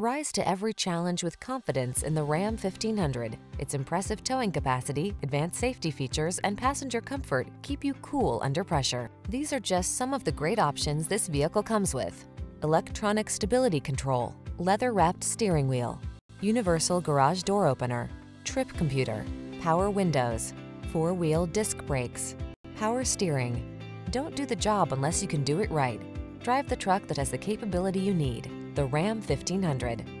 Rise to every challenge with confidence in the Ram 1500. Its impressive towing capacity, advanced safety features, and passenger comfort keep you cool under pressure. These are just some of the great options this vehicle comes with. Electronic stability control, leather-wrapped steering wheel, universal garage door opener, trip computer, power windows, four-wheel disc brakes, power steering. Don't do the job unless you can do it right. Drive the truck that has the capability you need the Ram 1500.